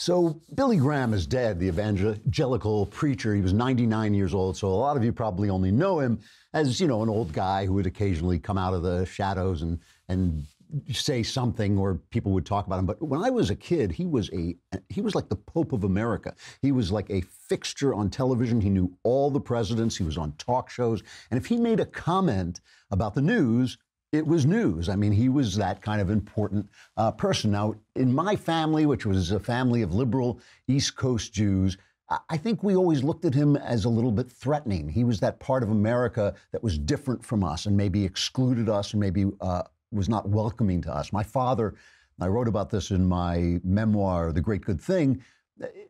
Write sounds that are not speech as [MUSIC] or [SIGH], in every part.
So, Billy Graham is dead, the evangelical preacher. He was 99 years old, so a lot of you probably only know him as, you know, an old guy who would occasionally come out of the shadows and, and say something or people would talk about him. But when I was a kid, he was a he was like the Pope of America. He was like a fixture on television. He knew all the presidents. He was on talk shows. And if he made a comment about the news, it was news. I mean, he was that kind of important uh, person. Now, in my family, which was a family of liberal East Coast Jews, I think we always looked at him as a little bit threatening. He was that part of America that was different from us and maybe excluded us and maybe uh, was not welcoming to us. My father, I wrote about this in my memoir, The Great Good Thing.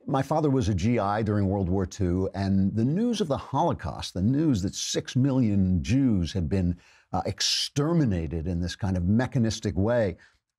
My father was a GI during World War II, and the news of the Holocaust, the news that six million Jews had been uh, exterminated in this kind of mechanistic way,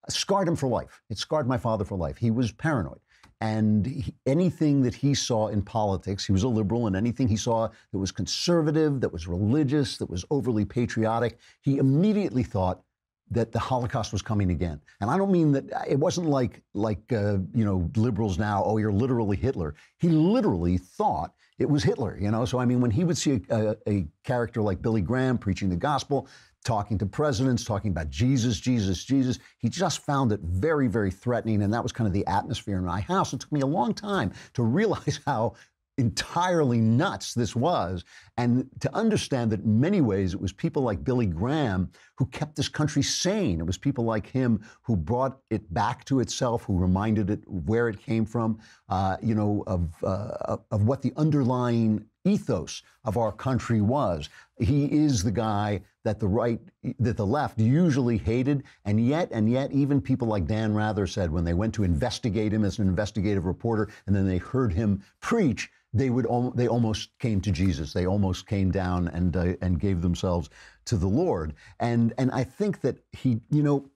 scarred him for life. It scarred my father for life. He was paranoid. And he, anything that he saw in politics, he was a liberal, and anything he saw that was conservative, that was religious, that was overly patriotic, he immediately thought that the Holocaust was coming again. And I don't mean that it wasn't like like uh, you know liberals now. Oh, you're literally Hitler. He literally thought it was Hitler. You know. So I mean, when he would see a, a, a character like Billy Graham preaching the gospel, talking to presidents, talking about Jesus, Jesus, Jesus. He just found it very, very threatening. And that was kind of the atmosphere in my house. It took me a long time to realize [LAUGHS] how entirely nuts this was, and to understand that in many ways it was people like Billy Graham who kept this country sane. It was people like him who brought it back to itself, who reminded it where it came from, uh, you know, of, uh, of what the underlying ethos of our country was. He is the guy that the right, that the left usually hated, and yet, and yet, even people like Dan Rather said when they went to investigate him as an investigative reporter, and then they heard him preach, they would they almost came to Jesus. They almost came down and uh, and gave themselves to the Lord. And and I think that he, you know,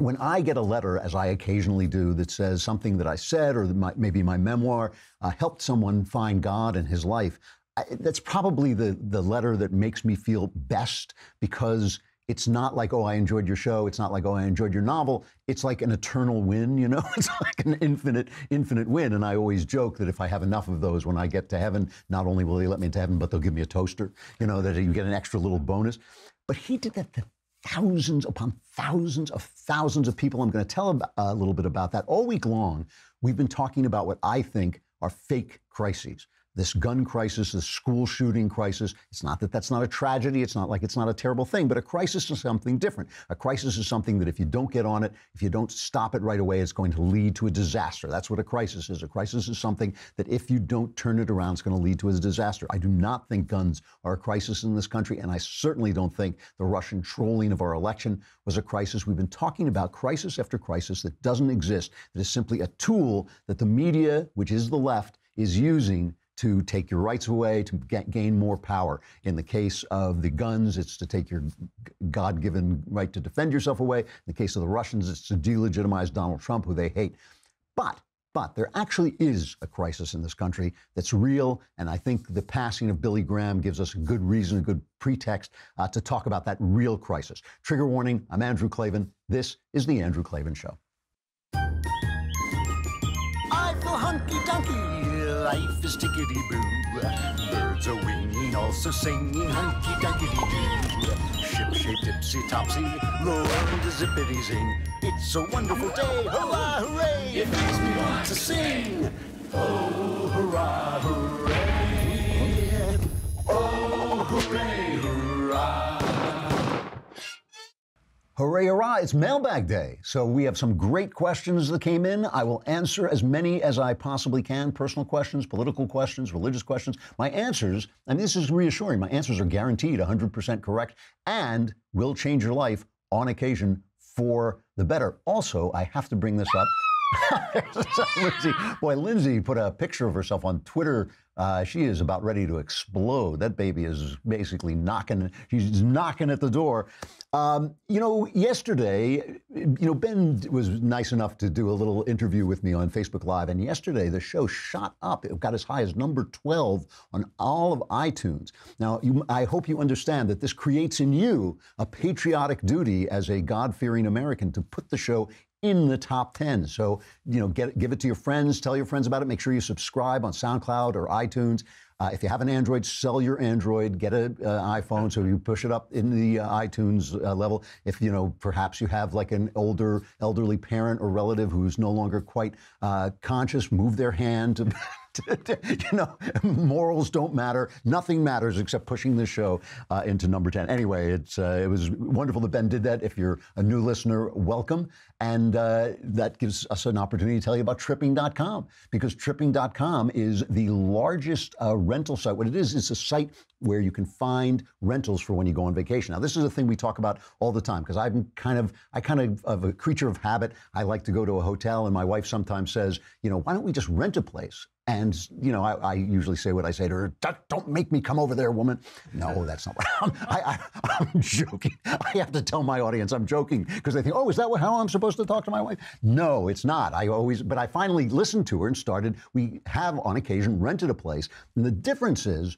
when I get a letter, as I occasionally do, that says something that I said or my, maybe my memoir uh, helped someone find God in his life, I, that's probably the the letter that makes me feel best because it's not like, oh, I enjoyed your show. It's not like, oh, I enjoyed your novel. It's like an eternal win, you know? [LAUGHS] It's like an infinite, infinite win. And I always joke that if I have enough of those when I get to heaven, not only will they let me into heaven, but they'll give me a toaster, you know, that you get an extra little bonus. But he did that to thousands upon thousands of thousands of people. I'm going to tell a little bit about that. All week long, we've been talking about what I think are fake crises this gun crisis, this school shooting crisis. It's not that that's not a tragedy. It's not like it's not a terrible thing, but a crisis is something different. A crisis is something that if you don't get on it, if you don't stop it right away, it's going to lead to a disaster. That's what a crisis is. A crisis is something that if you don't turn it around, it's going to lead to a disaster. I do not think guns are a crisis in this country, and I certainly don't think the Russian trolling of our election was a crisis. We've been talking about crisis after crisis that doesn't exist, that is simply a tool that the media, which is the left, is using to take your rights away, to get, gain more power. In the case of the guns, it's to take your God given right to defend yourself away. In the case of the Russians, it's to delegitimize Donald Trump, who they hate. But but there actually is a crisis in this country that's real, and I think the passing of Billy Graham gives us a good reason, a good pretext uh, to talk about that real crisis. Trigger warning I'm Andrew Klavan. This is The Andrew Klavan Show. Life is tickety boo. Birds are winging, also singing hunky dunky doo. Ship shape tipsy topsy, the world is zippity zing. It's a wonderful day, hurrah, hooray! It makes me want to sing. Oh, hurrah, hooray! Hooray, hurrah, it's mailbag day. So we have some great questions that came in. I will answer as many as I possibly can personal questions, political questions, religious questions. My answers, and this is reassuring, my answers are guaranteed 100% correct and will change your life on occasion for the better. Also, I have to bring this up. [LAUGHS] Lindsay, boy, Lindsay put a picture of herself on Twitter. Uh, she is about ready to explode. That baby is basically knocking. She's knocking at the door. Um, you know, yesterday, you know, Ben was nice enough to do a little interview with me on Facebook Live, and yesterday the show shot up. It got as high as number 12 on all of iTunes. Now, you, I hope you understand that this creates in you a patriotic duty as a God fearing American to put the show in the top 10. So, you know, get, give it to your friends, tell your friends about it. Make sure you subscribe on SoundCloud or iTunes. Uh, if you have an Android, sell your Android, get an uh, iPhone so you push it up in the uh, iTunes uh, level. If, you know, perhaps you have like an older, elderly parent or relative who's no longer quite uh, conscious, move their hand to [LAUGHS] you know, [LAUGHS] morals don't matter. Nothing matters except pushing the show uh, into number 10. Anyway, it's, uh, it was wonderful that Ben did that. If you're a new listener, welcome. And uh, that gives us an opportunity to tell you about tripping.com because tripping.com is the largest uh, rental site. What it is, it's a site where you can find rentals for when you go on vacation. Now, this is a thing we talk about all the time because I'm kind of, I kind of, of a creature of habit. I like to go to a hotel, and my wife sometimes says, you know, why don't we just rent a place? And, you know, I, I, usually say what I say to her, don't make me come over there, woman. No, that's not what [LAUGHS] I'm, I, am joking. I have to tell my audience I'm joking because they think, oh, is that how I'm supposed to talk to my wife? No, it's not. I always, but I finally listened to her and started, we have on occasion rented a place. And the difference is,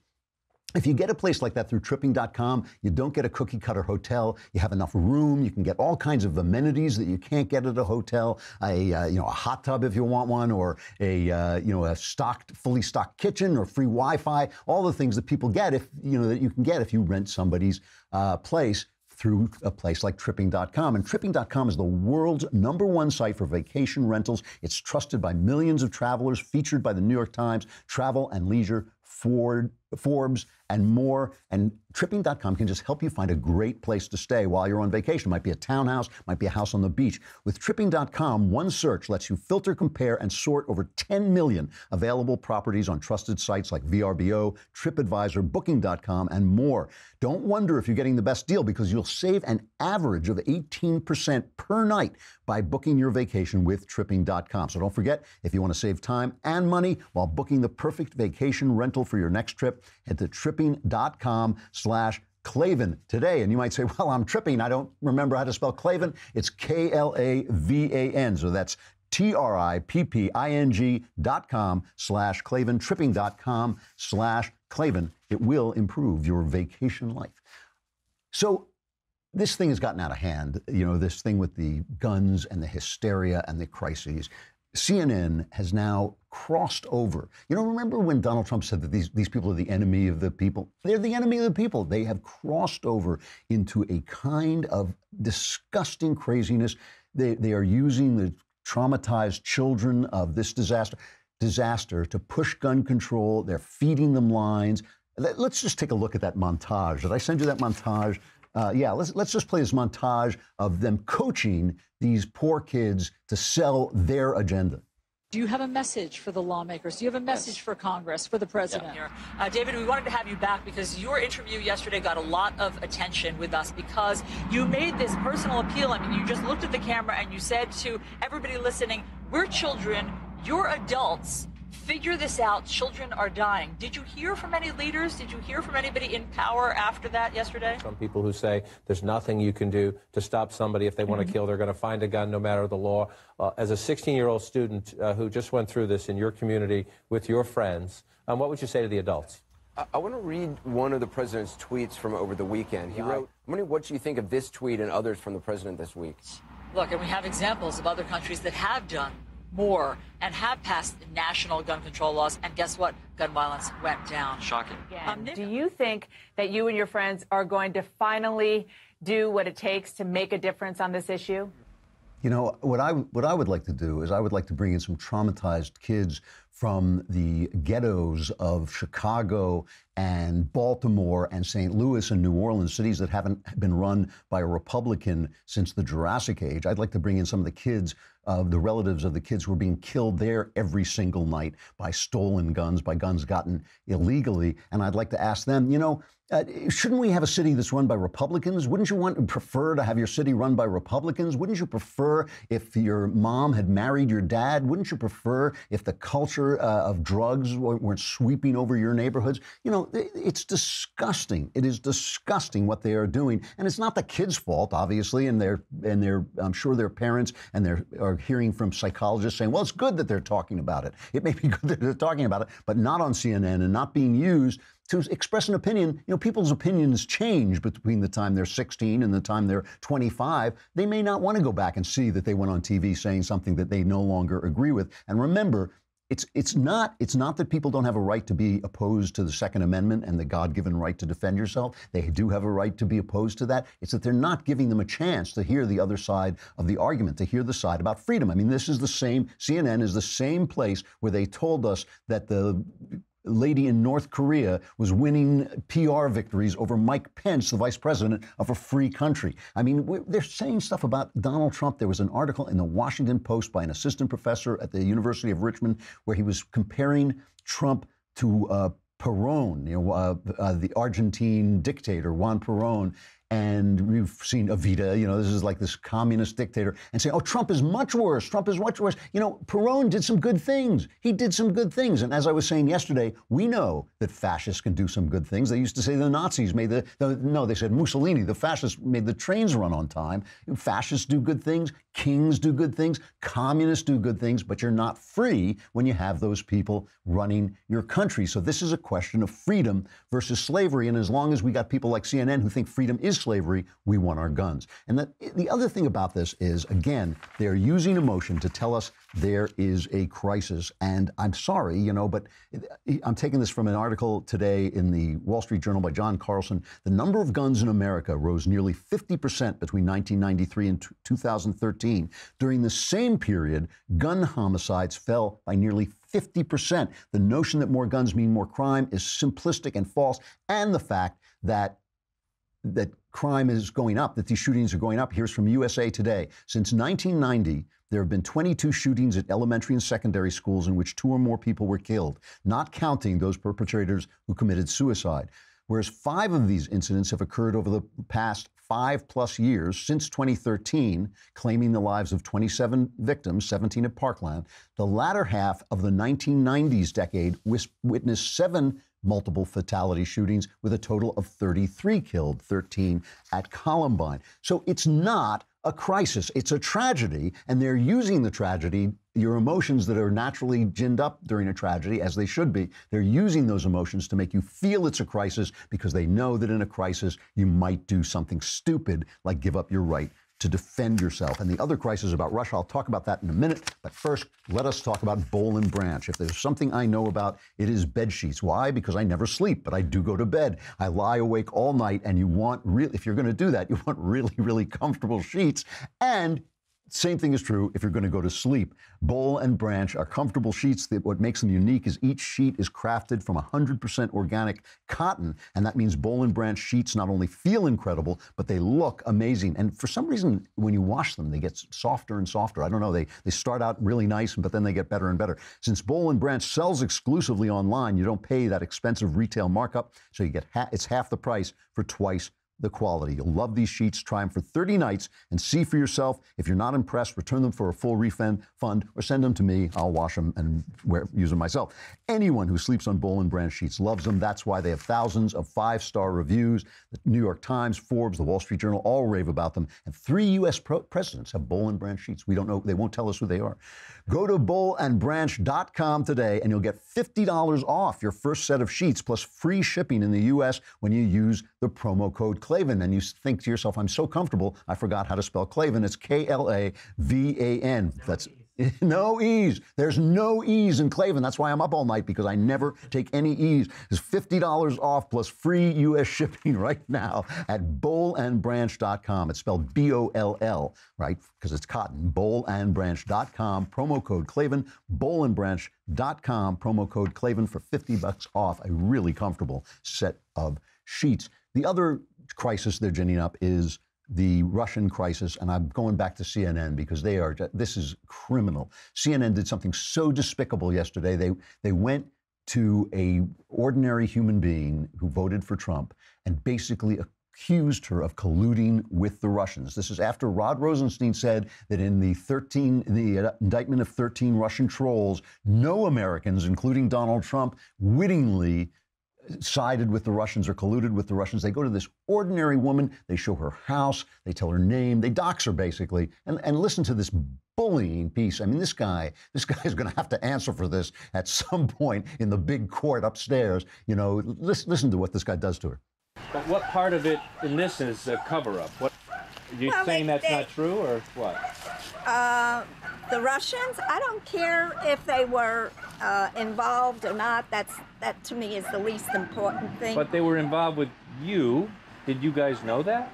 if you get a place like that through tripping.com, you don't get a cookie cutter hotel. You have enough room. You can get all kinds of amenities that you can't get at a hotel. A uh, you know a hot tub if you want one, or a uh, you know a stocked, fully stocked kitchen, or free Wi-Fi. All the things that people get if you know that you can get if you rent somebody's uh, place through a place like tripping.com. And tripping.com is the world's number one site for vacation rentals. It's trusted by millions of travelers, featured by the New York Times, Travel and Leisure, Ford, Forbes, and more. And tripping.com can just help you find a great place to stay while you're on vacation. It might be a townhouse, might be a house on the beach. With tripping.com, one search lets you filter, compare, and sort over 10 million available properties on trusted sites like VRBO, TripAdvisor, Booking.com, and more. Don't wonder if you're getting the best deal because you'll save an average of 18% per night by booking your vacation with tripping.com. So don't forget, if you want to save time and money while booking the perfect vacation rental for your next trip, head to tripping.com slash Klavan today. And you might say, well, I'm tripping. I don't remember how to spell Klavan. It's K L A V A N. So that's T R I P P I N G dot com slash Klavan, tripping.com slash Klavan. It will improve your vacation life. So this thing has gotten out of hand, you know, this thing with the guns and the hysteria and the crises. CNN has now crossed over. You know, remember when Donald Trump said that these, these people are the enemy of the people? They're the enemy of the people. They have crossed over into a kind of disgusting craziness. They, they are using the traumatized children of this disaster disaster to push gun control. They're feeding them lines. Let's just take a look at that montage. Did I send you that montage? Uh, yeah, let's let's just play this montage of them coaching these poor kids to sell their agenda. Do you have a message for the lawmakers? Do you have a message yes. for Congress, for the president? Yeah. Uh, David, we wanted to have you back because your interview yesterday got a lot of attention with us because you made this personal appeal. I mean, you just looked at the camera and you said to everybody listening, "We're children, you're adults." Figure this out. Children are dying. Did you hear from any leaders? Did you hear from anybody in power after that yesterday? Some people who say there's nothing you can do to stop somebody if they want to mm-hmm. kill. They're going to find a gun no matter the law. Uh, as a 16-year-old student uh, who just went through this in your community with your friends, um, what would you say to the adults? I, I want to read one of the president's tweets from over the weekend. He yeah. wrote, I'm wondering what you think of this tweet and others from the president this week. Look, and we have examples of other countries that have done more and have passed national gun control laws. And guess what? Gun violence went down. Shocking. Um, do you think that you and your friends are going to finally do what it takes to make a difference on this issue? You know, what I, what I would like to do is I would like to bring in some traumatized kids from the ghettos of Chicago and Baltimore and St. Louis and New Orleans, cities that haven't been run by a Republican since the Jurassic Age. I'd like to bring in some of the kids the relatives of the kids who are being killed there every single night by stolen guns, by guns gotten illegally. And I'd like to ask them, you know, uh, shouldn't we have a city that's run by Republicans? Wouldn't you want to prefer to have your city run by Republicans? Wouldn't you prefer if your mom had married your dad? Wouldn't you prefer if the culture uh, of drugs weren't sweeping over your neighborhoods. You know, it's disgusting. It is disgusting what they are doing, and it's not the kids' fault, obviously, and they're and they're I'm sure their parents and they are hearing from psychologists saying, well, it's good that they're talking about it. It may be [LAUGHS] good that they're talking about it, but not on CNN and not being used to express an opinion. You know, people's opinions change between the time they're 16 and the time they're 25. They may not want to go back and see that they went on TV saying something that they no longer agree with. And remember, it's it's not it's not that people don't have a right to be opposed to the Second Amendment and the God-given right to defend yourself. They do have a right to be opposed to that. It's that they're not giving them a chance to hear the other side of the argument, to hear the side about freedom. I mean, this is the same CNN is the same place where they told us that the lady in North Korea was winning PR victories over Mike Pence, the vice president of a free country. I mean, they're saying stuff about Donald Trump. There was an article in the Washington Post by an assistant professor at the University of Richmond where he was comparing Trump to uh, Perón, you know, uh, uh, the Argentine dictator Juan Perón, and we've seen Evita, you know, this is like this communist dictator, and say, oh, Trump is much worse. Trump is much worse. You know, Perón did some good things. He did some good things. And as I was saying yesterday, we know that fascists can do some good things. They used to say the Nazis made the, the no, they said Mussolini, the fascists made the trains run on time. Fascists do good things. Kings do good things. Communists do good things. But you're not free when you have those people running your country. So this is a question of freedom versus slavery. And as long as we got people like CNN who think freedom is slavery, we want our guns. And the, the other thing about this is, again, they're using emotion to tell us there is a crisis. And I'm sorry, you know, but I'm taking this from an article today in the Wall Street Journal by John Carlson. The number of guns in America rose nearly 50% between 1993 and 2013. During the same period, gun homicides fell by nearly 50%. The notion that more guns mean more crime is simplistic and false, and the fact that that crime is going up, that these shootings are going up. Here's from USA Today. Since 1990, there have been 22 shootings at elementary and secondary schools in which two or more people were killed, not counting those perpetrators who committed suicide. Whereas five of these incidents have occurred over the past five plus years since 2013, claiming the lives of 27 victims, 17 at Parkland. The latter half of the 1990s decade witnessed seven multiple fatality shootings with a total of 33 killed, 13 at Columbine. So it's not a crisis, it's a tragedy, and they're using the tragedy, your emotions that are naturally ginned up during a tragedy, as they should be, they're using those emotions to make you feel it's a crisis because they know that in a crisis you might do something stupid like give up your right to defend yourself. And the other crisis about Russia, I'll talk about that in a minute. But first, let us talk about Boll and Branch. If there's something I know about, it is bed sheets. Why? Because I never sleep, but I do go to bed. I lie awake all night, and you want really, if you're going to do that, [LAUGHS] you want really, really comfortable sheets. And same thing is true if you're going to go to sleep. Boll and Branch are comfortable sheets. That what makes them unique is each sheet is crafted from 100% organic cotton, and that means Boll and Branch sheets not only feel incredible, but they look amazing. And for some reason, when you wash them, they get softer and softer. I don't know. They they start out really nice, but then they get better and better. Since Boll and Branch sells exclusively online, you don't pay that expensive retail markup, so you get ha- it's half the price for twice the quality. You'll love these sheets. Try them for 30 nights and see for yourself. If you're not impressed, return them for a full refund fund or send them to me. I'll wash them and wear, use them myself. Anyone who sleeps on Boll and Branch sheets loves them. That's why they have thousands of five-star reviews. The New York Times, Forbes, the Wall Street Journal all rave about them. And three U.S. Pro- presidents have Boll and Branch sheets. We don't know. They won't tell us who they are. Go to bollandbranch.com today and you'll get $50 off your first set of sheets plus free shipping in the U.S. when you use the promo code Klavan. And you think to yourself, I'm so comfortable, I forgot how to spell Klavan. It's K L A V A N. That's [LAUGHS] no ease. There's no ease in Klavan. That's why I'm up all night because I never take any ease. It's $50 off plus free U.S. [LAUGHS] shipping right now at bollandbranch.com. It's spelled B O L L, right? Because it's cotton. Bollandbranch.com. Promo code Klavan. Bollandbranch.com. Promo code Klavan for 50 bucks off a really comfortable set of sheets. The other crisis they're ginning up is the Russian crisis, and I'm going back to CNN because they are this is criminal. CNN did something so despicable yesterday. They they went to a ordinary human being who voted for Trump and basically accused her of colluding with the Russians. This is after Rod Rosenstein said that in the 13 the indictment of 13 Russian trolls, no Americans, including Donald Trump, wittingly sided with the Russians or colluded with the Russians. They go to this ordinary woman, they show her house, they tell her name, they dox her basically, and, and listen to this bullying piece. I mean, this guy, this [LAUGHS] guy is going to have to answer for this at some point in the big court upstairs. You know, listen, listen to what this guy does to her. But what part of it in this is a cover up? What you Well, saying that's they- not true or what? Uh, the Russians, I don't care if they were uh, involved or not. That's that to me is the least important thing. But they were involved with you. Did you guys know that?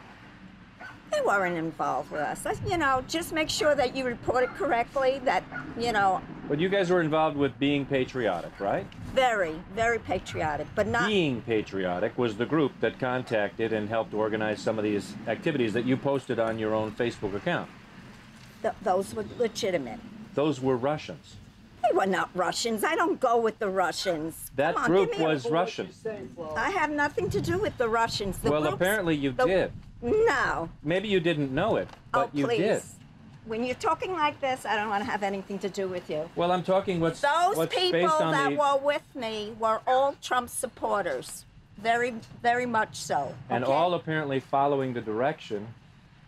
they weren't involved with us. You know, just make sure that you report it correctly. That you know, But you guys were involved with being patriotic, right? very, very patriotic, but not. Being patriotic was the group that contacted and helped organize some of these activities that you posted on your own Facebook account. th- those were legitimate. Those were Russians. They were not Russians. I don't go with the Russians. That on, group was Russian. I have nothing to do with the Russians. The Well, groups- apparently you the- did. No. Maybe you didn't know it, but oh, you did. When you're talking like this, I don't want to have anything to do with you. Well, I'm talking what's Those what's people that the were with me were all Trump supporters. Very, very much so. and okay? all apparently following the direction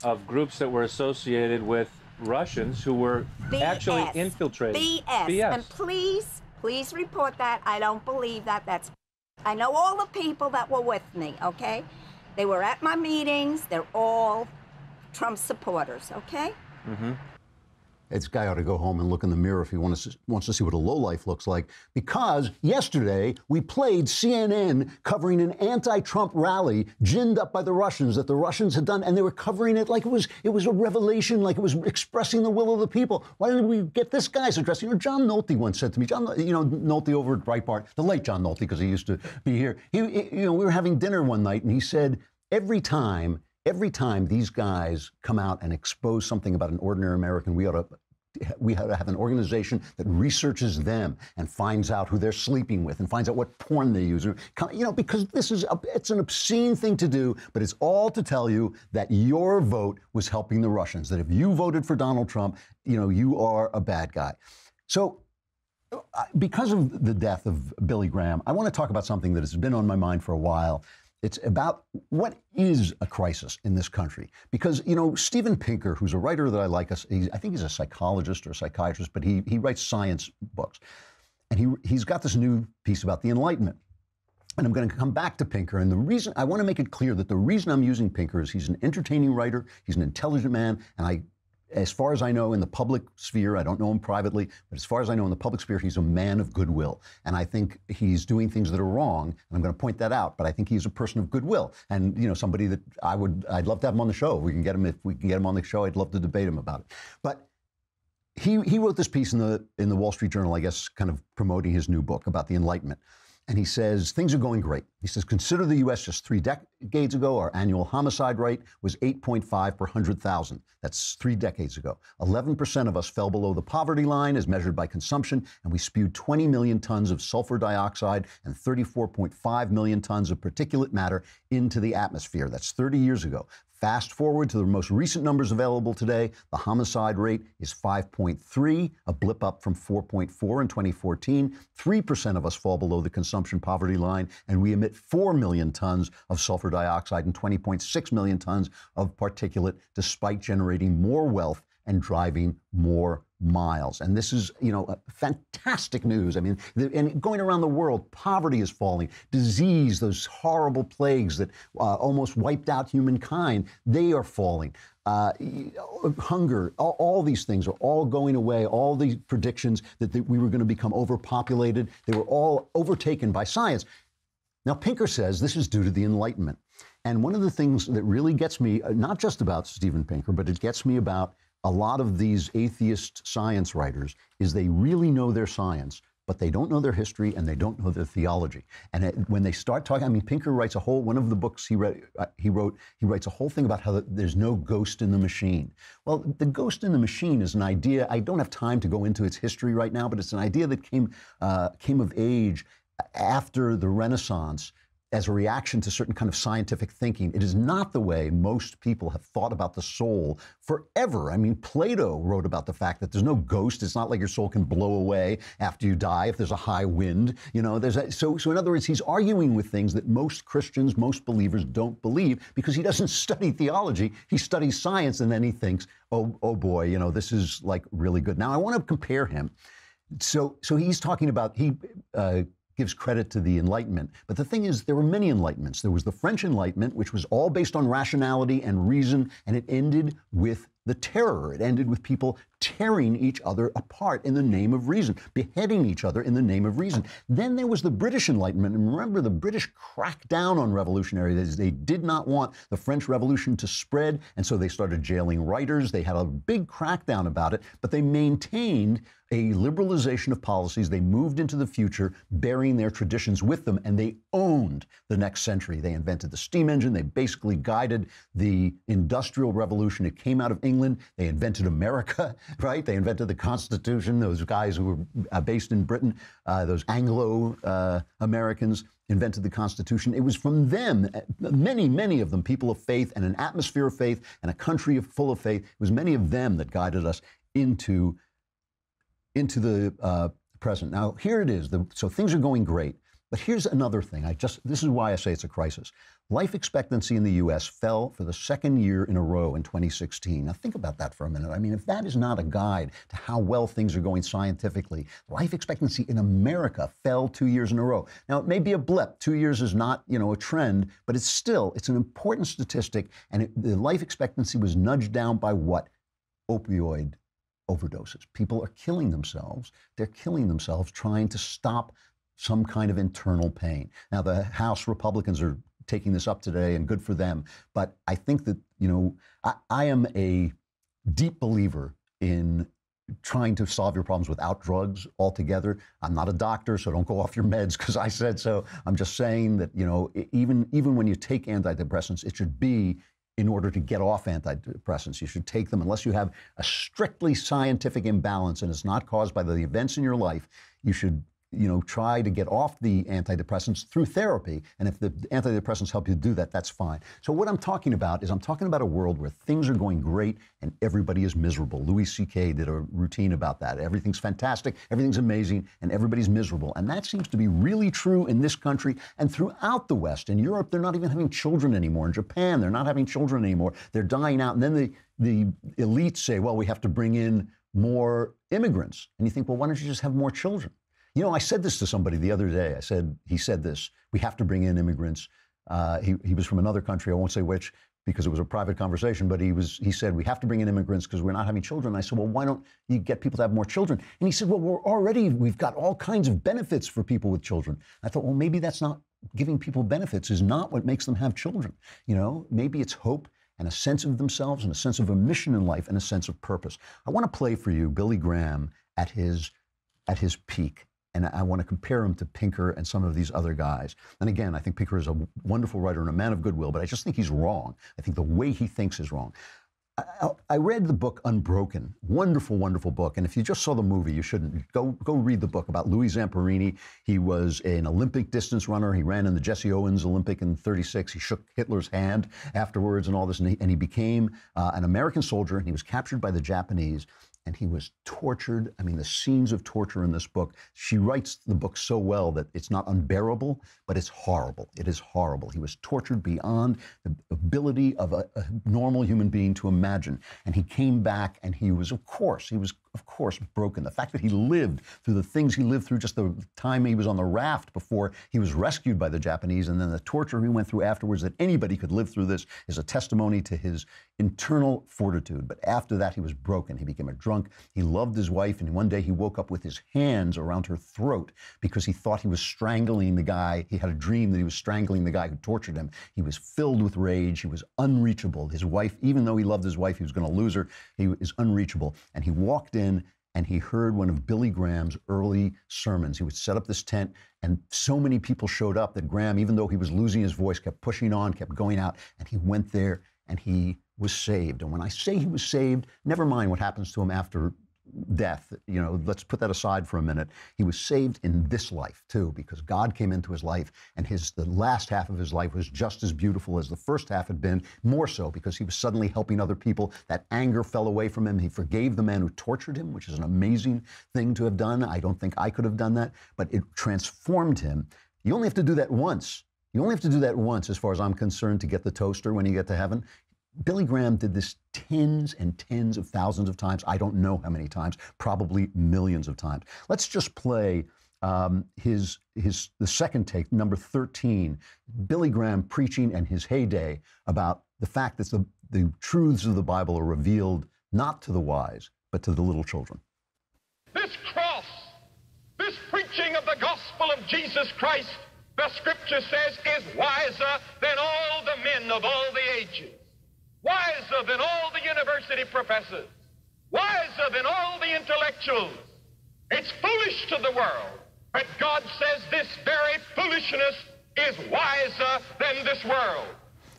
of groups that were associated with Russians who were actually BS. infiltrating. BS. BS. And please, please report that. I don't believe that. That's. I know all the people that were with me. Okay, they were at my meetings. They're all Trump supporters. Okay. Mm-hmm. This guy ought to go home and look in the mirror if he wants to, wants to see what a lowlife looks like. Because yesterday we played CNN covering an anti-Trump rally ginned up by the Russians that the Russians had done, and they were covering it like it was it was a revelation, like it was expressing the will of the people. Why didn't we get this guy's address? You know, John Nolte once said to me, John, you know, Nolte over at Breitbart, the late John Nolte, because he used to be here. He, he- you know, we were having dinner one night, and he said every time every time these guys come out and expose something about an ordinary American, we ought to we ought to have an organization that researches them and finds out who they're sleeping with and finds out what porn they use. You know, because this is a, it's an obscene thing to do, but it's all to tell you that your vote was helping the Russians. That if you voted for Donald Trump, you know, you are a bad guy. So uh, because of the death of Billy Graham, I want to talk about something that has been on my mind for a while. It's about what is a crisis in this country. Because, you know, Steven Pinker, who's a writer that I like, I think he's a psychologist or a psychiatrist, but he, he writes science books. And he, he's got this new piece about the Enlightenment. And I'm going to come back to Pinker. And the reason I want to make it clear that the reason I'm using Pinker is he's an entertaining writer, he's an intelligent man, and I as far as I know in the public sphere, I don't know him privately, but as far as I know in the public sphere, he's a man of goodwill. And I think he's doing things that are wrong, and I'm going to point that out, but I think he's a person of goodwill. And, you know, somebody that I would, I'd love to have him on the show. If We can get him, if we can get him on the show, I'd love to debate him about it. But he, he wrote this piece in the, in the Wall Street Journal, I guess, kind of promoting his new book about the Enlightenment. And he says, things are going great. He says, consider the U.S. just three decades ago, our annual homicide rate was 8.5 per 100,000. That's three decades ago. 11% of us fell below the poverty line as measured by consumption, and we spewed 20 million tons of sulfur dioxide and 34.5 million tons of particulate matter into the atmosphere. That's 30 years ago. Fast forward to the most recent numbers available today, the homicide rate is 5.3, a blip up from 4.4 in 2014. 3% of us fall below the consumption poverty line, and we emit 4 million tons of sulfur dioxide and 20.6 million tons of particulate, despite generating more wealth and driving more miles. And this is, you know, fantastic news. I mean, the, and going around the world, poverty is falling, disease, those horrible plagues that uh, almost wiped out humankind, they are falling. Uh, hunger, all, all, these things are all going away. All the predictions that the, we were going to become overpopulated, they were all overtaken by science. Now, Pinker says this is due to the Enlightenment. And one of the things that really gets me, uh, not just about Steven Pinker, but it gets me about a lot of these atheist science writers, is they really know their science, but they don't know their history and they don't know their theology. And it, when they start talking, I mean, Pinker writes a whole one of the books he read, uh, he wrote. He writes a whole thing about how the, there's no ghost in the machine. Well, the ghost in the machine is an idea. I don't have time to go into its history right now, but it's an idea that came uh, came of age after the Renaissance as a reaction to certain kind of scientific thinking. It is not the way most people have thought about the soul forever. I mean, Plato wrote about the fact that there's no ghost. It's not like your soul can blow away after you die if there's a high wind. You know, there's a, so so. In other words, he's arguing with things that most Christians, most believers don't believe because he doesn't [LAUGHS] study theology. He studies science, and then he thinks, oh oh boy, you know, this is like really good. Now I want to compare him. So so he's talking about he. Uh, gives credit to the Enlightenment. But the thing is, there were many Enlightenments. There was the French Enlightenment, which was all based on rationality and reason, and it ended with the terror. It ended with people tearing each other apart in the name of reason, beheading each other in the name of reason. Then there was the British Enlightenment. And remember, the British cracked down on revolutionaries. They did not want the French Revolution to spread, and so they started jailing writers. They had a big crackdown about it, but they maintained a liberalization of policies. They moved into the future, bearing their traditions with them, and they owned the next century. They invented the steam engine. They basically guided the Industrial Revolution. It came out of England. They invented America, [LAUGHS] right? They invented the Constitution. Those guys who were uh, based in Britain, uh, those Anglo uh, Americans, invented the Constitution. It was from them, uh, many, many of them, people of faith and an atmosphere of faith and a country full of faith. It was many of them that guided us into into the present. Now, here it is. The, so things are going great. But here's another thing. I just this is why I say it's a crisis. Life expectancy in the U.S. fell for the second year in a row in 2016. Now think about that for a minute. I mean, if that is not a guide to how well things are going scientifically, life expectancy in America fell two years in a row. Now it may be a blip. Two years is not you know a trend, but it's still it's an important statistic. And it, the life expectancy was nudged down by what? Opioid overdoses. People are killing themselves. They're killing themselves trying to stop some kind of internal pain. Now, the House Republicans are taking this up today, and good for them. But I think that, you know, I, I am a deep believer in trying to solve your problems without drugs altogether. I'm not a doctor, so don't go off your meds because I said so. I'm just saying that, you know, even even when you take antidepressants, it should be in order to get off antidepressants. You should take them unless you have a strictly scientific imbalance and it's not caused by the events in your life. You should you know, try to get off the antidepressants through therapy. And if the antidepressants help you do that, that's fine. So what I'm talking about is I'm talking about a world where things are going great and everybody is miserable. Louis C.K. did a routine about that. Everything's fantastic, everything's amazing, and everybody's miserable. And that seems to be really true in this country and throughout the West. In Europe, they're not even having children anymore. In Japan, they're not having children anymore. They're dying out. And then the, the elites say, well, we have to bring in more immigrants. And you think, well, why don't you just have more children? You know, I said this to somebody the other day. I said, he said this, we have to bring in immigrants. Uh, he, he was from another country, I won't say which, because it was a private conversation, but he was he said, we have to bring in immigrants because we're not having children. I said, well, why don't you get people to have more children? And he said, well, we're already, we've got all kinds of benefits for people with children. I thought, well, maybe that's not, giving people benefits is not what makes them have children. You know, maybe it's hope and a sense of themselves and a sense of a mission in life and a sense of purpose. I want to play for you Billy Graham at his at his peak and I want to compare him to Pinker and some of these other guys. And again, I think Pinker is a wonderful writer and a man of goodwill, but I just think he's wrong. I think the way he thinks is wrong. I, read the book Unbroken, wonderful, wonderful book. And if you just saw the movie, you shouldn't go go read the book about Louis Zamperini. He was an Olympic distance runner. He ran in the Jesse Owens Olympic in '36. He shook Hitler's hand afterwards and all this, and he, and he became uh, an American soldier. And he was captured by the Japanese and he was tortured. I mean, the scenes of torture in this book, she writes the book so well that it's not unbearable, but it's horrible. It is horrible. He was tortured beyond the ability of a, a normal human being to imagine. And he came back and he was, of course, he was, of course, broken. The fact that he lived through the things he lived through, just the time he was on the raft before he was rescued by the Japanese, and then the torture he went through afterwards, that anybody could live through this is a testimony to his internal fortitude. But after that, he was broken. He became a drunk. He loved his wife, and one day he woke up with his hands around her throat because he thought he was strangling the guy. He had a dream that he was strangling the guy who tortured him. He was filled with rage. He was unreachable. His wife, even though he loved his wife, he was going to lose her. He was unreachable. And he walked and he heard one of Billy Graham's early sermons. He would set up this tent, and so many people showed up that Graham, even though he was losing his voice, kept pushing on, kept going out, and he went there and he was saved. And when I say he was saved, never mind what happens to him after death, you know, let's put that aside for a minute. He was saved in this life too, because God came into his life, and his the last half of his life was just as beautiful as the first half had been, more so because he was suddenly helping other people. That anger fell away from him. He forgave the man who tortured him, which is an amazing thing to have done. I don't think I could have done that, but it transformed him. You only have to do that once. You only have to do that once, as far as I'm concerned, to get the toaster when you get to heaven. Billy Graham did this tens and tens of thousands of times. I don't know how many times, probably millions of times. Let's just play um, his his the second take, number 13, Billy Graham preaching in his heyday about the fact that the, the truths of the Bible are revealed not to the wise, but to the little children. This cross, this preaching of the gospel of Jesus Christ, the scripture says, is wiser than all the men of all the ages, wiser than all the university professors, wiser than all the intellectuals. It's foolish to the world, but God says this very foolishness is wiser than this world.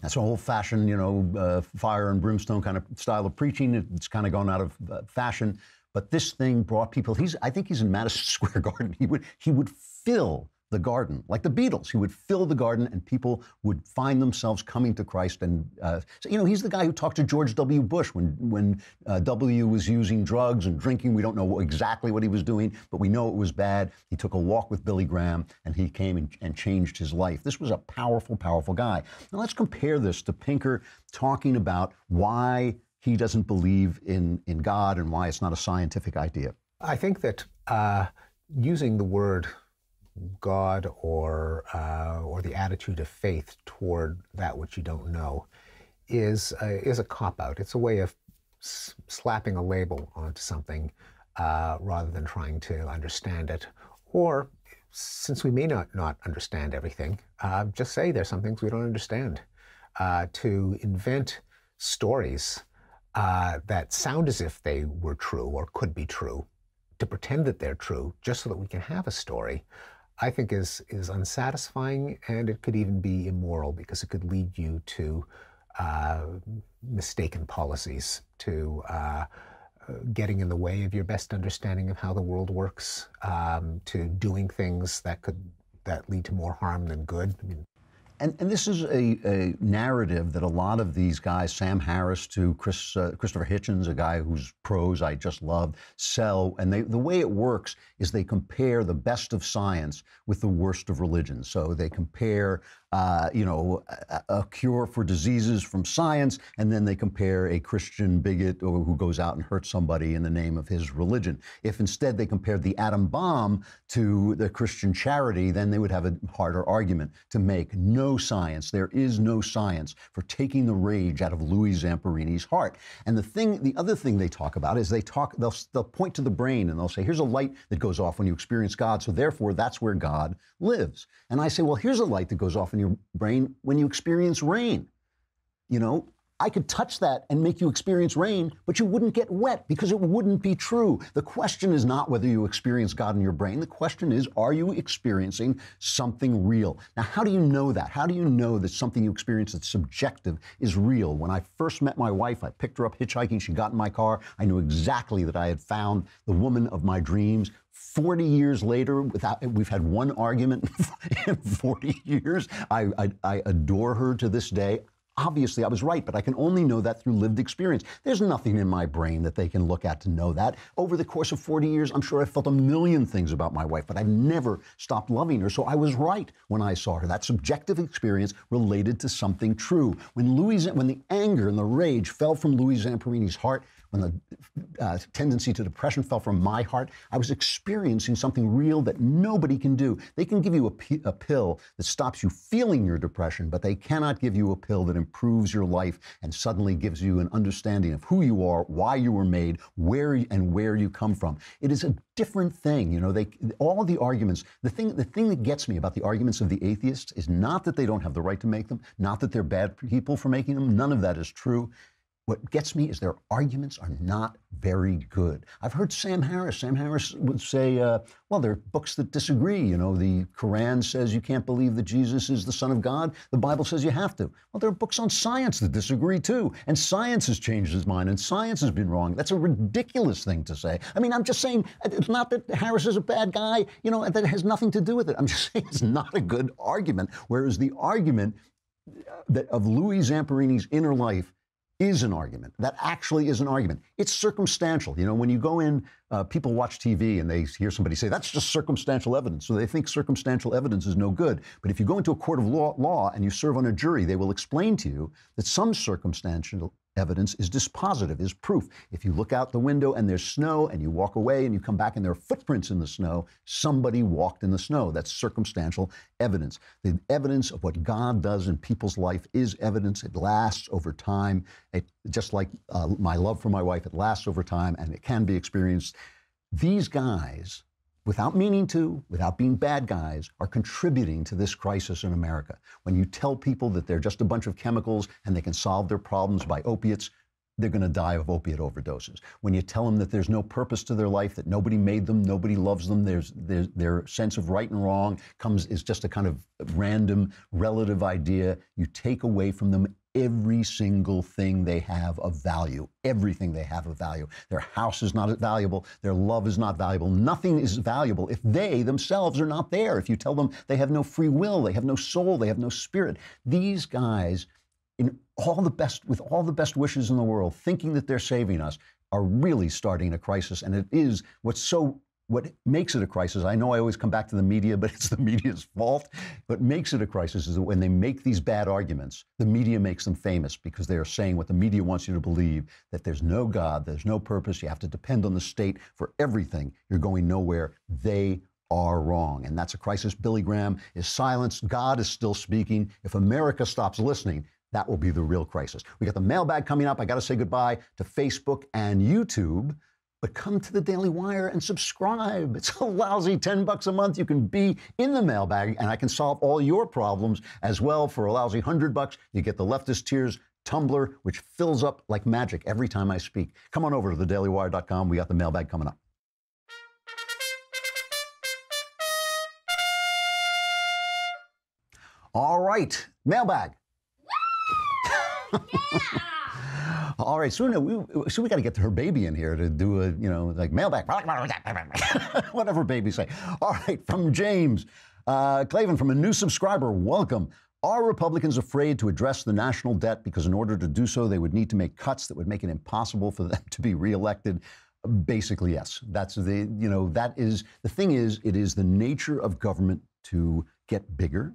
That's an old-fashioned, you know, uh, fire and brimstone kind of style of preaching. It's kind of gone out of uh, fashion. But this thing brought people. He's, I think, he's in Madison [LAUGHS] Square Garden. He would, he would fill the garden, like the Beatles. He would fill the garden, and people would find themselves coming to Christ. And uh, so, you know, he's the guy who talked to George W. Bush when when uh, W was using drugs and drinking. We don't know exactly what he was doing, but we know it was bad. He took a walk with Billy Graham, and he came and, and changed his life. This was a powerful, powerful guy. Now let's compare this to Pinker talking about why he doesn't believe in in God and why it's not a scientific idea. I think that uh, using the word God or uh, or the attitude of faith toward that which you don't know is a, is a cop out. It's a way of s- slapping a label onto something uh, rather than trying to understand it. Or since we may not not understand everything, uh, just say there's some things we don't understand. Uh, to invent stories uh, that sound as if they were true or could be true, to pretend that they're true just so that we can have a story. I think is is unsatisfying, and it could even be immoral because it could lead you to uh, mistaken policies, to uh, getting in the way of your best understanding of how the world works, um, to doing things that could that lead to more harm than good. I mean, and, and this is a, a, narrative that a lot of these guys, Sam Harris to Chris, uh, Christopher Hitchens, a guy whose prose I just love, sell. And they, the way it works is they compare the best of science with the worst of religion. So they compare uh, you know, a, a, cure for diseases from science, and then they compare a Christian bigot or who goes out and hurts somebody in the name of his religion. If instead they compared the atom bomb to the Christian charity, then they would have a harder argument to make. No science, there is no science for taking the rage out of Louis Zamperini's heart. And the thing, the other thing they talk about is they talk, they'll, they'll point to the brain and they'll say, here's a light that goes off when you experience God, so therefore that's where God lives. And I say, well, here's a light that goes off in your brain when you experience rain. You know, I could touch that and make you experience rain, but you wouldn't get wet because it wouldn't be true. The question is not whether you experience God in your brain. The question is, are you experiencing something real? Now, how do you know that? How do you know that something you experience that's subjective is real? When I first met my wife, I picked her up hitchhiking. She got in my car. I knew exactly that I had found the woman of my dreams. 40 years later, without we've had one argument [LAUGHS] in 40 years. I, I, I adore her to this day obviously I was right, but I can only know that through lived experience. There's nothing in my brain that they can look at to know that. Over the course of 40 years, I'm sure I felt a million things about my wife, but I've never stopped loving her. So I was right when I saw her. That subjective experience related to something true. When Louis, when the anger and the rage fell from Louis Zamperini's heart, when the uh, tendency to depression fell from my heart, I was experiencing something real that nobody can do. They can give you a, p- a pill that stops you feeling your depression, but they cannot give you a pill that improves your life and suddenly gives you an understanding of who you are, why you were made, where and where you come from. It is a different thing. You know, they all the arguments. The thing, the thing that gets me about the arguments of the atheists is not that they don't have the right to make them, not that they're bad people for making them. None of that is true what gets me is their arguments are not very good. I've heard Sam Harris. Sam Harris would say, uh, well, there are books that disagree. You know, the Quran says you can't believe that Jesus is the Son of God. The Bible says you have to. Well, there are books on science that disagree too. And science has changed his mind, and science has been wrong. That's a ridiculous thing to say. I mean, I'm just saying, it's not that Harris is a bad guy, you know, that has nothing to do with it. I'm [LAUGHS] just saying it's not a good argument. Whereas the argument that of Louis Zamperini's inner life is an argument. That actually is an argument. It's circumstantial. You know, when you go in, uh, people watch TV and they hear somebody say, that's just circumstantial evidence. So they think circumstantial evidence is no good. But if you go into a court of law, law and you serve on a jury, they will explain to you that some circumstantial evidence is dispositive, is proof. If you look out the window and there's snow and you walk away and you come back and there are footprints in the snow, somebody walked in the snow. That's circumstantial evidence. The evidence of what God does in people's life is evidence. It lasts over time. It, just like uh, my love for my wife, it lasts over time and it can be experienced. These guys without meaning to, without being bad guys, are contributing to this crisis in America. When you tell people that they're just a bunch of chemicals and they can solve their problems by opiates, they're going to die of opiate overdoses. When you tell them that there's no purpose to their life, that nobody made them, nobody loves them, there's, there's their sense of right and wrong comes is just a kind of random relative idea. You take away from them every single thing they have of value. Everything they have of value. Their house is not valuable. Their love is not valuable. Nothing is valuable if they themselves are not there. If you tell them they have no free will, they have no soul, they have no spirit. These guys, in all the best, with all the best wishes in the world, thinking that they're saving us, are really starting a crisis. And it is what's so what makes it a crisis, I know I always come back to the media, but it's the media's fault. What makes it a crisis is that when they make these bad arguments, the media makes them famous because they are saying what the media wants you to believe that there's no God, there's no purpose, you have to depend on the state for everything. You're going nowhere. They are wrong. And that's a crisis. Billy Graham is silenced. God is still speaking. If America stops listening, that will be the real crisis. We got the mailbag coming up. I got to say goodbye to Facebook and YouTube but come to the Daily Wire and subscribe. It's a lousy 10 bucks a month. You can be in the mailbag and I can solve all your problems as well for a lousy 100 bucks. You get the leftist tears tumbler, which fills up like magic every time I speak. Come on over to thedailywire.com. We got the mailbag coming up. All right, mailbag. All right, so we, so we got to get her baby in here to do a, you know, like mailbag, [LAUGHS] whatever babies say. All right, from James uh, Klavan, from a new subscriber, welcome. Are Republicans afraid to address the national debt because, in order to do so, they would need to make cuts that would make it impossible for them to be reelected? Basically, yes. That's the, you know, that is the thing is, it is the nature of government to get bigger.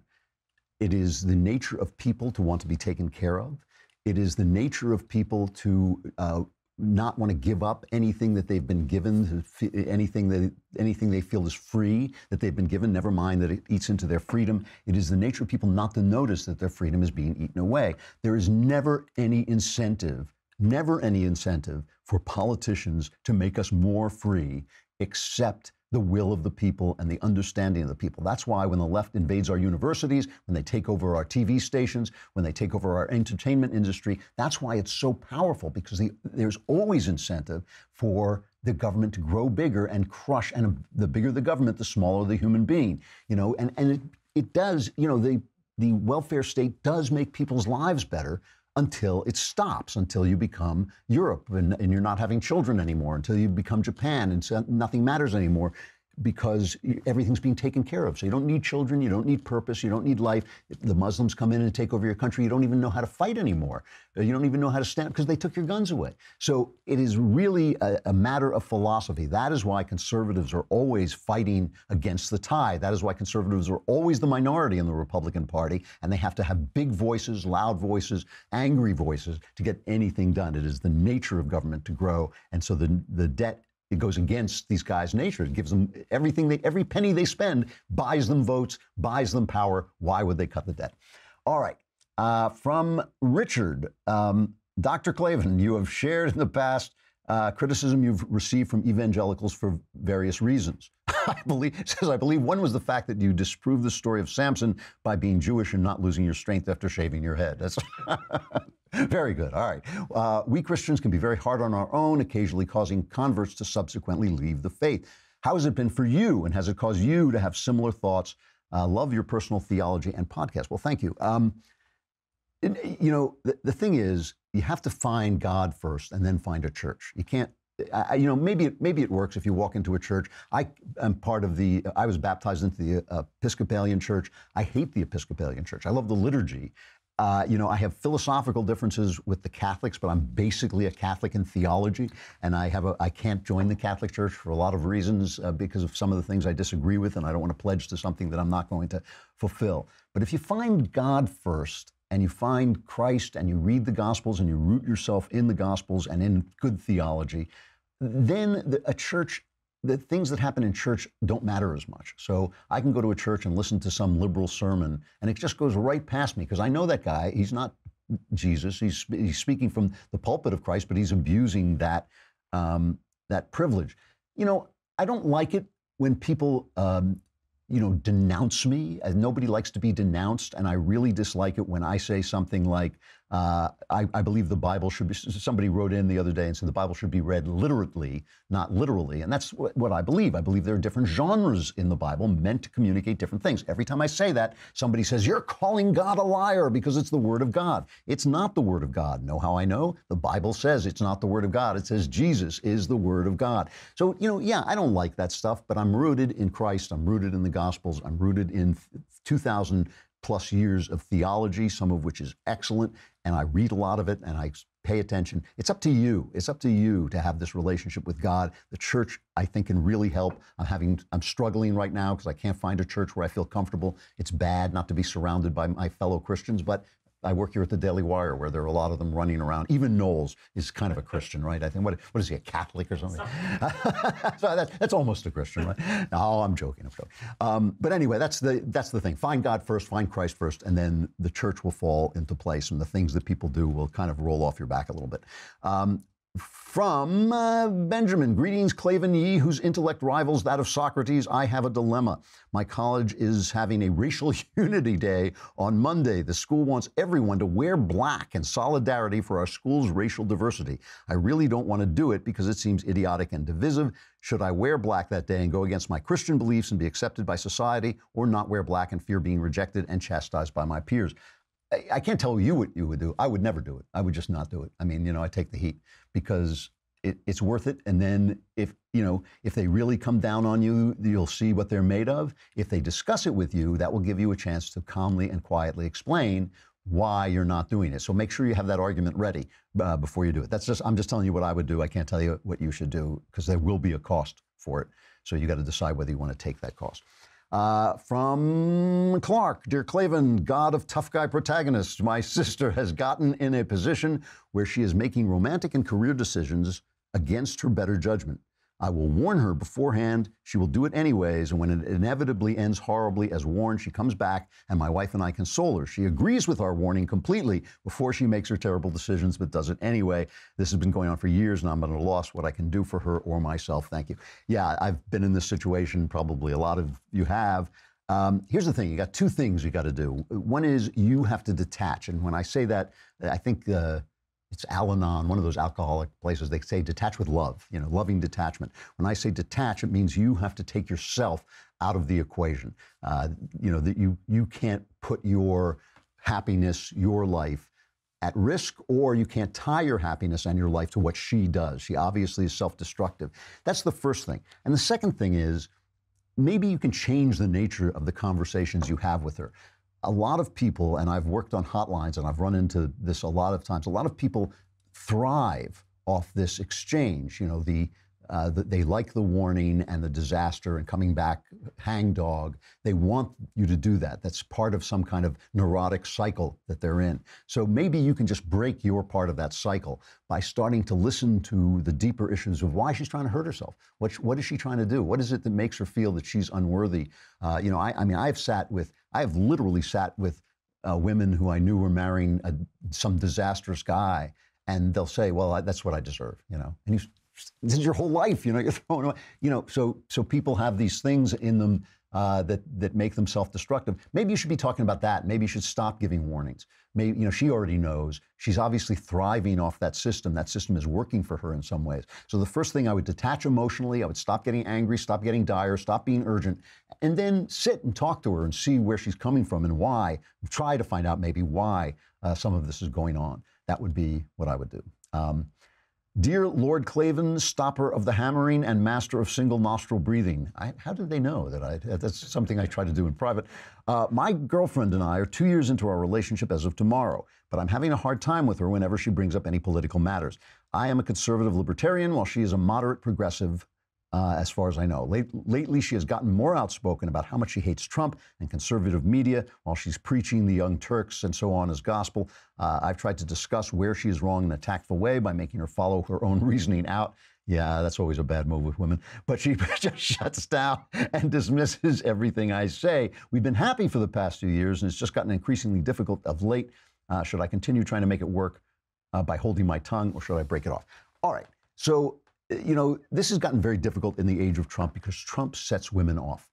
It is the nature of people to want to be taken care of. It is the nature of people to uh, not want to give up anything that they've been given, anything that anything they feel is free that they've been given. Never mind that it eats into their freedom. It is the nature of people not to notice that their freedom is being eaten away. There is never any incentive, never any incentive for politicians to make us more free, except the will of the people and the understanding of the people. That's why when the left invades our universities, when they take over our TV stations, when they take over our entertainment industry, that's why it's so powerful because the, there's always incentive for the government to grow bigger and crush. And the bigger the government, the smaller the human being. You know, and, and it, it does, you know, the, the welfare state does make people's lives better until it stops, until you become Europe and, and, you're not having children anymore, until you become Japan and so nothing matters anymore because everything's being taken care of. So you don't need children, you don't need purpose, you don't need life. If the Muslims come in and take over your country, you don't even know how to fight anymore. Uh, you don't even know how to stand because they took your guns away. So it is really a, a, matter of philosophy. That is why conservatives are always fighting against the tide. That is why conservatives are always the minority in the Republican Party, and they have to have big voices, loud voices, angry voices to get anything done. It is the nature of government to grow, and so the the debt it goes against these guys' nature. It gives them everything they, every penny they spend buys them votes, buys them power. Why would they cut the debt? All right. Uh, from Richard, um, Dr. Klavan, you have shared in the past uh, criticism you've received from evangelicals for various reasons. [LAUGHS] I believe says I believe one was the fact that you disproved the story of Samson by being Jewish and not losing your strength after shaving your head. That's [LAUGHS] Very good. All right. Uh, we Christians can be very hard on our own, occasionally causing converts to subsequently leave the faith. How has it been for you, and has it caused you to have similar thoughts? Uh, love your personal theology and podcast. Well, thank you. Um, you know, the, the thing is, you have to find God first and then find a church. You can't, I, you know, maybe it, maybe it works if you walk into a church. I am part of the, I was baptized into the Episcopalian church. I hate the Episcopalian church. I love the liturgy. Uh, you know, I have philosophical differences with the Catholics, but I'm basically a Catholic in theology, and I have a I can't join the Catholic Church for a lot of reasons uh, because of some of the things I disagree with, and I don't want to pledge to something that I'm not going to fulfill. But if you find God first, and you find Christ, and you read the Gospels, and you root yourself in the Gospels and in good theology, then the, a church the things that happen in church don't matter as much. So I can go to a church and listen to some liberal sermon, and it just goes right past me because I know that guy. He's not Jesus. He's he's speaking from the pulpit of Christ, but he's abusing that um, that privilege. You know, I don't like it when people. Um, you know, denounce me. And nobody likes to be denounced, and I really dislike it when I say something like, uh, I, I believe the Bible should be. Somebody wrote in the other day and said the Bible should be read literally, not literally, and that's what, what I believe. I believe there are different genres in the Bible meant to communicate different things. Every time I say that, somebody says you're calling God a liar because it's the Word of God. It's not the Word of God. Know how I know? The Bible says it's not the Word of God. It says Jesus is the Word of God. So you know, yeah, I don't like that stuff, but I'm rooted in Christ. I'm rooted in the Gospels. I'm rooted in 2,000 plus years of theology, some of which is excellent, and I read a lot of it and I pay attention. It's up to you. It's up to you to have this relationship with God. The church, I think, can really help. I'm having, I'm struggling right now because I can't find a church where I feel comfortable. It's bad not to be surrounded by my fellow Christians, but I work here at the Daily Wire, where there are a lot of them running around. Even Knowles is kind of a Christian, right? I think. What, what is he, a Catholic or something? [LAUGHS] so that's, that's almost a Christian, right? No, I'm joking. I'm joking. Um, but anyway, that's the that's the thing. Find God first, find Christ first, and then the church will fall into place, and the things that people do will kind of roll off your back a little bit. Um, from uh, Benjamin, greetings, Claven Yee, whose intellect rivals that of Socrates. I have a dilemma. My college is having a racial [LAUGHS] unity day on Monday. The school wants everyone to wear black in solidarity for our school's racial diversity. I really don't want to do it because it seems idiotic and divisive. Should I wear black that day and go against my Christian beliefs and be accepted by society, or not wear black and fear being rejected and chastised by my peers? I, can't tell you what you would do. I would never do it. I would just not do it. I mean, you know, I take the heat because it, it's worth it. And then if you know if they really come down on you, you'll see what they're made of. If they discuss it with you, that will give you a chance to calmly and quietly explain why you're not doing it. So make sure you have that argument ready uh, before you do it. That's just I'm just telling you what I would do. I can't tell you what you should do because there will be a cost for it. So you got to decide whether you want to take that cost. Uh, from Clark, dear Klavan, God of tough guy protagonists, my sister has gotten in a position where she is making romantic and career decisions against her better judgment. I will warn her beforehand. She will do it anyways. And when it inevitably ends horribly as warned, she comes back and my wife and I console her. She agrees with our warning completely before she makes her terrible decisions, but does it anyway. This has been going on for years and I'm at a loss what I can do for her or myself. Thank you. Yeah, I've been in this situation. Probably a lot of you have. Um, here's the thing you got two things you got to do. One is you have to detach. And when I say that, I think. Uh, it's Al Anon, one of those alcoholic places. They say detach with love, you know, loving detachment. When I say detach, it means you have to take yourself out of the equation. Uh, you know, that you, you can't put your happiness, your life, at risk, or you can't tie your happiness and your life to what she does. She obviously is self destructive. That's the first thing. And the second thing is maybe you can change the nature of the conversations you have with her a lot of people, and I've worked on hotlines and I've run into this a lot of times, a lot of people thrive off this exchange. You know, the, uh, they like the warning and the disaster and coming back hangdog. They want you to do that. That's part of some kind of neurotic cycle that they're in. So maybe you can just break your part of that cycle by starting to listen to the deeper issues of why she's trying to hurt herself. What, what is she trying to do? What is it that makes her feel that she's unworthy? Uh, you know, I, I mean, I've sat with, I've literally sat with uh, women who I knew were marrying a, some disastrous guy, and they'll say, "Well, I, that's what I deserve," you know. And you, [LAUGHS] this is your whole life, you know. You're throwing away, you know. So, so people have these things in them uh, that that make them self-destructive. Maybe you should be talking about that. Maybe you should stop giving warnings. Maybe you know she already knows. She's obviously thriving off that system. That system is working for her in some ways. So the first thing I would detach emotionally. I would stop getting angry, stop getting dire, stop being urgent, and then sit and talk to her and see where she's coming from and why. Try to find out maybe why uh, some of this is going on. That would be what I would do. Um, Dear Lord Klavan, stopper of the hammering and master of single nostril breathing. I, how did they know that I? That's something I try to do in private. Uh, my girlfriend and I are two years into our relationship as of tomorrow, but I'm having a hard time with her whenever she brings up any political matters. I am a conservative libertarian, while she is a moderate progressive uh, as far as I know. Late, lately, she has gotten more outspoken about how much she hates Trump and conservative media while she's preaching the Young Turks and so on as gospel. Uh, I've tried to discuss where she is wrong in a tactful way by making her follow her own [LAUGHS] reasoning out. Yeah, that's always a bad move with women. But she [LAUGHS] just shuts down and dismisses everything I say. We've been happy for the past few years, and it's just gotten increasingly difficult of late. Uh, should I continue trying to make it work uh, by holding my tongue, or should I break it off? All right. So you know, this has gotten very difficult in the age of Trump because Trump sets women off.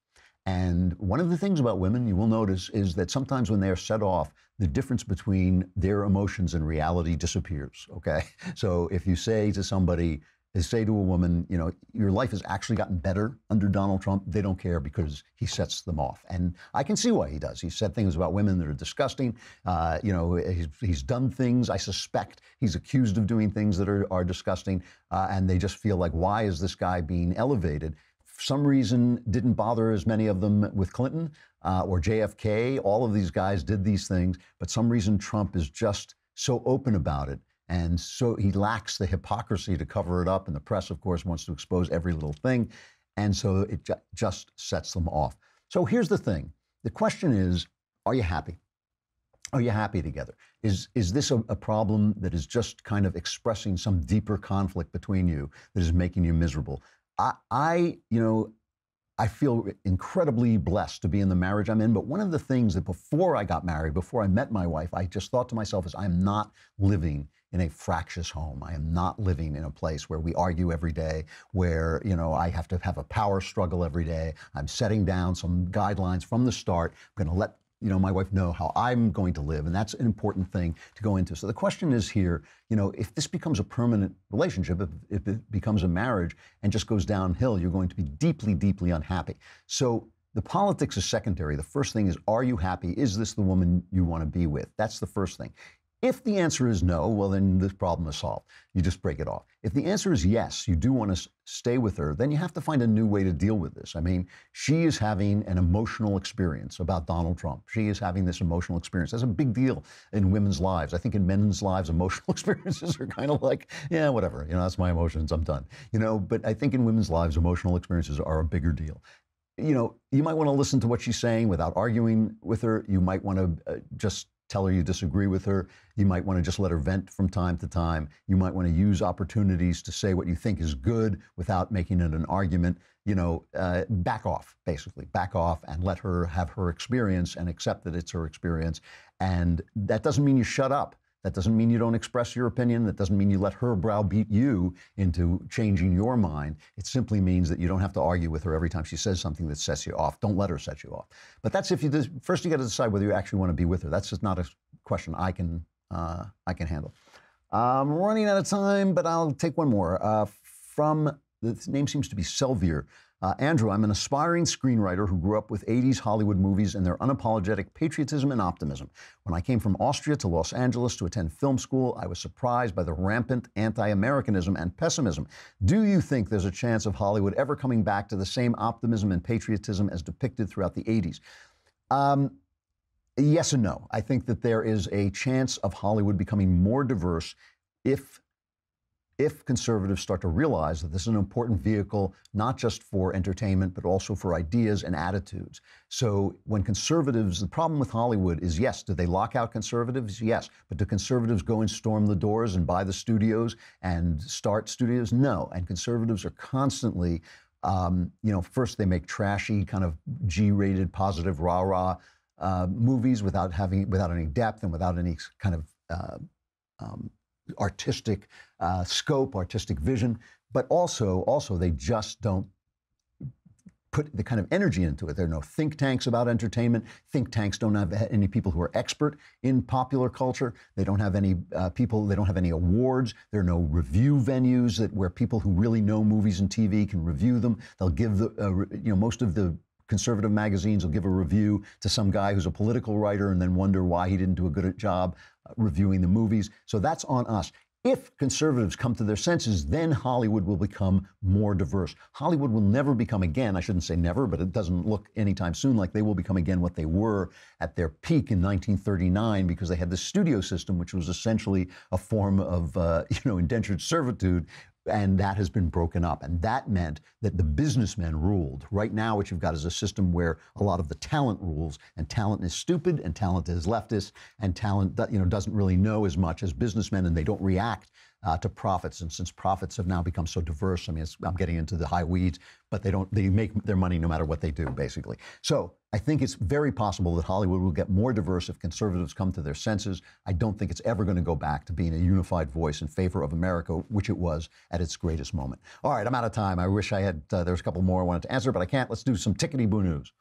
And one of the things about women you will notice is that sometimes when they are set off, the difference between their emotions and reality disappears. Okay. [LAUGHS] So if you say to somebody, is say to a woman, you know, your life has actually gotten better under Donald Trump. They don't care because he sets them off, and I can see why he does. He said things about women that are disgusting. Uh, you know, he's, he's done things. I suspect he's accused of doing things that are are disgusting, uh, and they just feel like, why is this guy being elevated? For some reason, didn't bother as many of them with Clinton uh, or JFK. All of these guys did these things, but some reason Trump is just so open about it and so he lacks the hypocrisy to cover it up. And the press, of course, wants to expose every little thing. And so it ju- just sets them off. So here's the thing the question is are you happy? Are you happy together? Is, is this a, a problem that is just kind of expressing some deeper conflict between you that is making you miserable? I, I you know, I feel incredibly blessed to be in the marriage I'm in. But one of the things that before I got married, before I met my wife, I just thought to myself is I'm not living in a fractious home. I am not living in a place where we argue every day, where, you know, I have to have a power struggle every day. I'm setting down some guidelines from the start. I'm going to let you know my wife know how I'm going to live, and that's an important thing to go into. So the question is here, you know, if this becomes a permanent relationship, if, if it becomes a marriage and just goes downhill, you're going to be deeply, deeply unhappy. So the politics is secondary. The first thing is, are you happy? Is this the woman you want to be with? That's the first thing. If the answer is no, well, then this problem is solved. You just break it off. If the answer is yes, you do want to stay with her, then you have to find a new way to deal with this. I mean, she is having an emotional experience about Donald Trump. She is having this emotional experience. That's a big deal in women's lives. I think in men's lives, emotional [LAUGHS] experiences are kind of like, yeah, whatever. You know, that's my emotions. I'm done. You know, but I think in women's lives, emotional experiences are a bigger deal you know, you might want to listen to what she's saying without arguing with her. You might want to uh, just tell her you disagree with her. You might want to just let her vent from time to time. You might want to use opportunities to say what you think is good without making it an argument. You know, uh, back off, basically. Back off and let her have her experience and accept that it's her experience. And that doesn't mean you shut up. That doesn't mean you don't express your opinion. That doesn't mean you let her browbeat you into changing your mind. It simply means that you don't have to argue with her every time she says something that sets you off. Don't let her set you off. But that's if you first you got to decide whether you actually want to be with her. That's just not a question I can uh, I can handle. I'm running out of time, but I'll take one more uh, from the name seems to be Selvier. Uh, Andrew, I'm an aspiring screenwriter who grew up with 80s Hollywood movies and their unapologetic patriotism and optimism. When I came from Austria to Los Angeles to attend film school, I was surprised by the rampant anti Americanism and pessimism. Do you think there's a chance of Hollywood ever coming back to the same optimism and patriotism as depicted throughout the 80s? Um, yes and no. I think that there is a chance of Hollywood becoming more diverse if if conservatives start to realize that this is an important vehicle, not just for entertainment, but also for ideas and attitudes. So when conservatives, the problem with Hollywood is yes, do they lock out conservatives? Yes. But do conservatives go and storm the doors and buy the studios and start studios? No. And conservatives are constantly, um, you know, first they make trashy, kind of G rated, positive, rah rah. Uh, movies without having without any depth and without any kind of uh, um, artistic uh, scope, artistic vision, but also also they just don't put the kind of energy into it. There are no think tanks about entertainment. Think tanks don't have any people who are expert in popular culture. They don't have any uh, people. They don't have any awards. There are no review venues that where people who really know movies and TV can review them. They'll give the uh, you know most of the conservative magazines will give a review to some guy who's a political writer and then wonder why he didn't do a good job uh, reviewing the movies. So that's on us. If conservatives come to their senses, then Hollywood will become more diverse. Hollywood will never become again, I shouldn't say never, but it doesn't look anytime soon like they will become again what they were at their peak in 1939 because they had the studio system, which was essentially a form of, uh, [LAUGHS] you know, indentured servitude and that has been broken up. And that meant that the businessmen ruled. Right now, what you've got is a system where a lot of the talent rules, and talent is stupid, and talent is leftist, and talent you know doesn't really know as much as businessmen, and they don't react uh, to profits. And since profits have now become so diverse, I mean, I'm getting into the high weeds, but they don't they make their money no matter what they do, basically. So I think it's very possible that Hollywood will get more diverse if conservatives come to their senses. I don't think it's ever going to go back to being a unified voice in favor of America, which it was at its greatest moment. All right, I'm out of time. I wish I had. Uh, there was a couple more I wanted to answer, but I can't. Let's do some tickety boo news.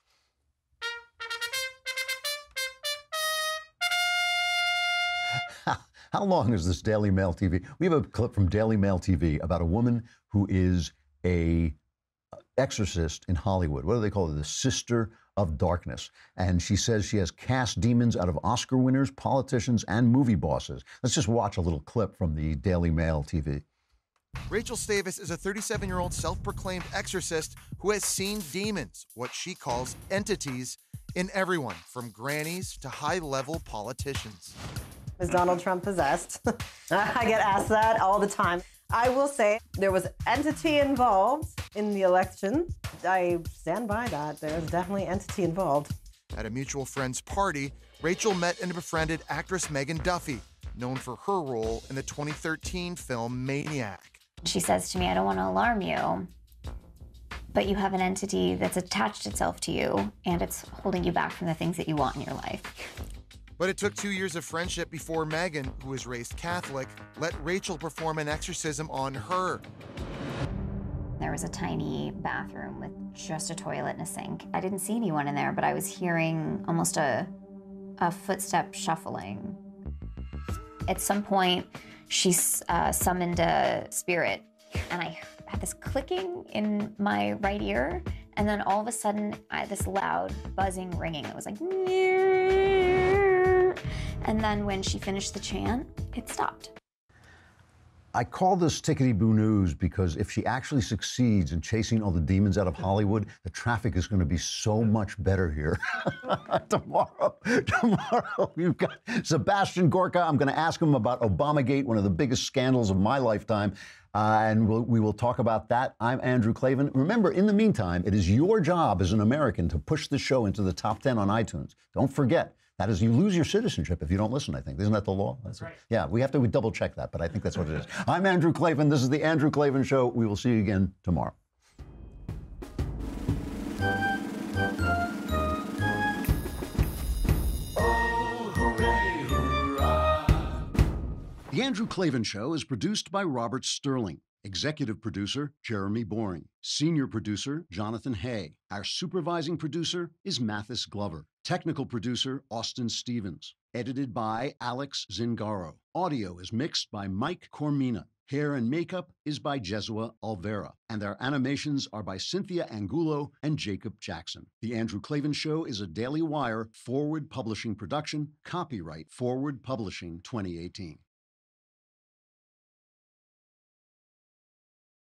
How long is this Daily Mail TV? We have a clip from Daily Mail TV about a woman who is a uh, exorcist in Hollywood. What do they call her? The sister of darkness. And she says she has cast demons out of Oscar winners, politicians, and movie bosses. Let's just watch a little clip from the Daily Mail TV. Rachel Stavis is a 37 year old self proclaimed exorcist who has seen demons, what she calls entities, in everyone from grannies to high level politicians. Is Donald Trump possessed? [LAUGHS] I get asked that all the time. I will say there was entity involved in the election. I stand by that. There's definitely entity involved. At a mutual friend's party, Rachel met and befriended actress Megan Duffy, known for her role in the 2013 film Maniac. She says to me, I don't want to alarm you, but you have an entity that's attached itself to you and it's holding you back from the things that you want in your life. But it took two years of friendship before Megan, who was raised Catholic, let Rachel perform an exorcism on her. There was a tiny bathroom with just a toilet and a sink. I didn't see anyone in there, but I was hearing almost a, a footstep shuffling. At some point, she uh, summoned a spirit, and I had this clicking in my right ear, and then all of a sudden, I had this loud buzzing ringing. It was like, and then when she finished the chant, it stopped. I call this Tickety Boo News because if she actually succeeds in chasing all the demons out of Hollywood, the traffic is going to be so much better here. [LAUGHS] tomorrow, tomorrow, we've got Sebastian Gorka. I'm going to ask him about Obamagate, one of the biggest scandals of my lifetime. Uh, and we'll, we will talk about that. I'm Andrew Klavan. Remember, in the meantime, it is your job as an American to push the show into the top 10 on iTunes. Don't forget, that is, you lose your citizenship if you don't listen, I think. Isn't that the law? That's right. Yeah, we have to we double check that, but I think that's what it is. [LAUGHS] I'm Andrew Klavan. This is The Andrew Klavan Show. We will see you again tomorrow. The Andrew Klavan Show is produced by Robert Sterling. Executive producer, Jeremy Boring. Senior producer, Jonathan Hay. Our supervising producer is Mathis Glover. Technical producer, Austin Stevens. Edited by Alex Zingaro. Audio is mixed by Mike Coromina. Hair and makeup is by Jesua Alvera, and their animations are by Cynthia Angulo and Jacob Jackson. The Andrew Klavan Show is a Daily Wire forward publishing production, copyright Forward Publishing 2018.